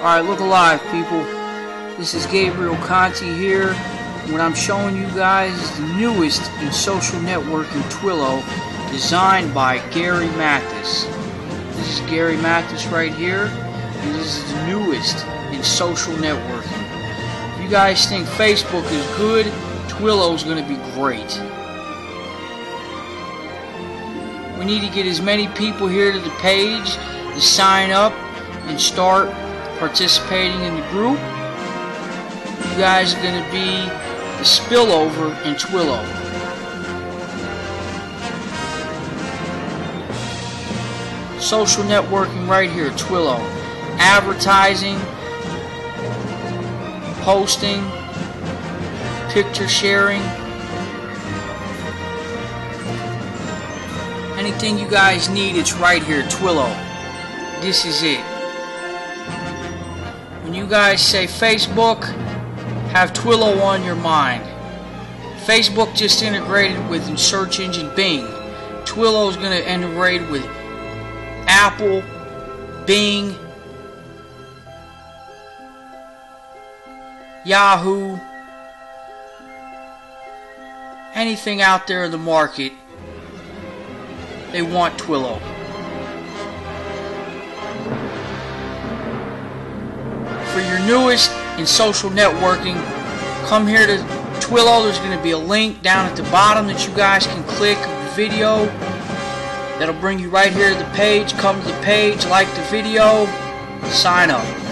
Alright, look alive, people. This is Gabriel Conti here. What I'm showing you guys is the newest in social networking Twillo, designed by Gary Mathis. This is Gary Mathis right here, and this is the newest in social networking. If you guys think Facebook is good, Twillo is going to be great. We need to get as many people here to the page to sign up and start participating in the group. You guys are going to be the spillover in Twillo. Social networking right here, Twillo. Advertising, posting, picture sharing. Anything you guys need, it's right here, Twillo. This is it. When you guys say Facebook, have Twillo on your mind. Facebook just integrated with search engine Bing. Twillo is going to integrate with Apple, Bing, Yahoo, anything out there in the market, they want Twillo. For your newest in social networking, come here to Twillo. There's going to be a link down at the bottom that you guys can click video. That'll bring you right here to the page. Come to the page, like the video, sign up.